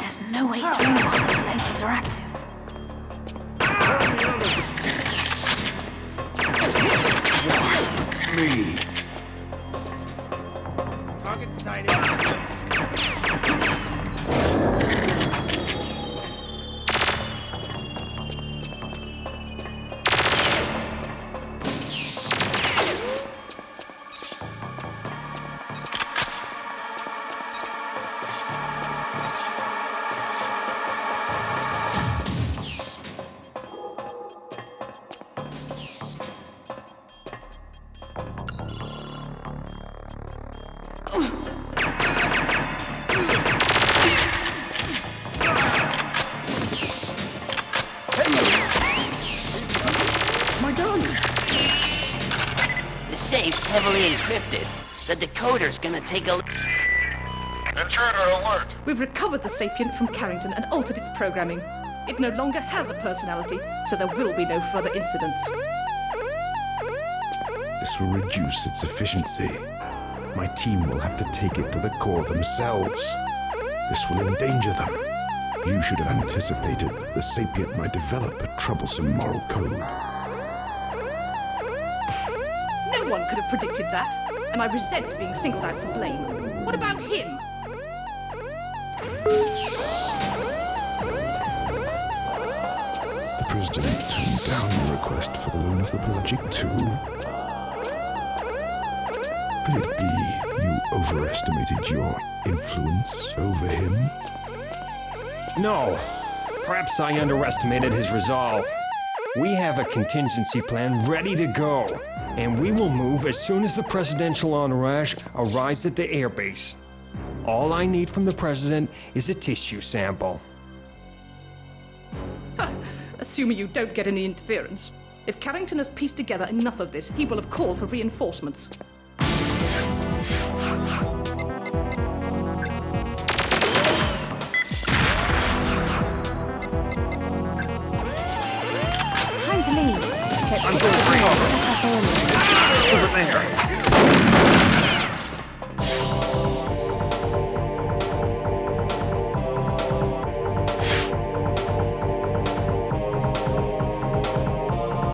There's no way through while those lasers are active. Me. Target sighted. heavily encrypted. The decoder's gonna take a... Intruder alert! We've recovered the sapient from Carrington and altered its programming. It no longer has a personality, so there will be no further incidents. This will reduce its efficiency. My team will have to take it to the core themselves. This will endanger them. You should have anticipated that the sapient might develop a troublesome moral code. No one could have predicted that, and I resent being singled out for blame. What about him? The President turned down the request for the loan of the Pelagic II. Could it be you overestimated your influence over him? No. Perhaps I underestimated his resolve. We have a contingency plan ready to go, and we will move as soon as the presidential entourage arrives at the airbase. All I need from the president is a tissue sample. Assuming you don't get any interference. If Carrington has pieced together enough of this, he will have called for reinforcements. I'm going to bring over. Over there.